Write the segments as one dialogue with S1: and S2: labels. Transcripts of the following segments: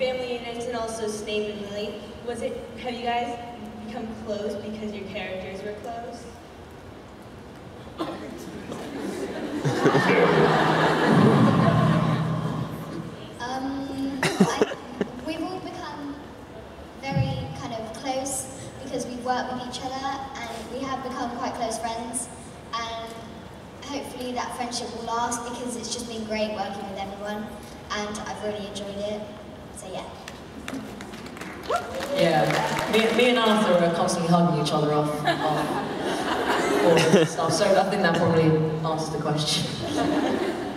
S1: family units and also Snape and Lily. Was it, have you guys become close because your characters were close?
S2: Um, I, we've all become very kind of close because we've worked with each other and we have become quite close friends. And hopefully that friendship will last because it's just been great working with everyone and I've really enjoyed it. So yeah.
S3: Yeah, me, me and Arthur are constantly hugging each other off, off all this stuff, so I think that probably answers the question.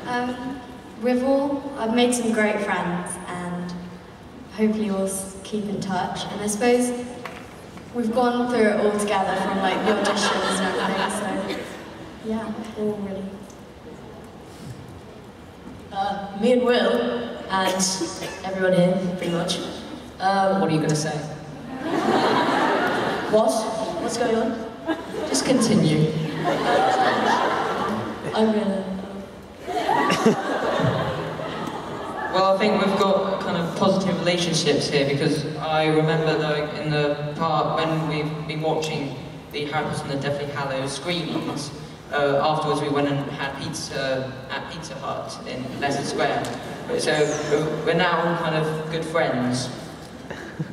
S4: Um, Rival, I've made some great friends and hopefully we'll keep in touch. And I suppose we've gone through it all together from like the auditions and everything, so yeah, all really.
S3: Uh, me and Will, and everyone here, pretty much. Uh, what are you going to say? what? What's going on? Just continue. I'm gonna.
S5: Well, I think we've got kind of positive relationships here because I remember like in the part when we've been watching the Harry Potter and the Deathly Hallows screenings, uh, afterwards we went and had pizza at Pizza Hut in Leicester Square. So we're now kind of good friends.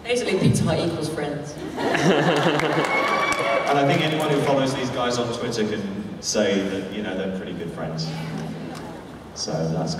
S3: Basically, Pizza Hut equals friends.
S6: And I think anyone who follows these guys on Twitter can say that, you know, they're pretty good friends. So that's cool.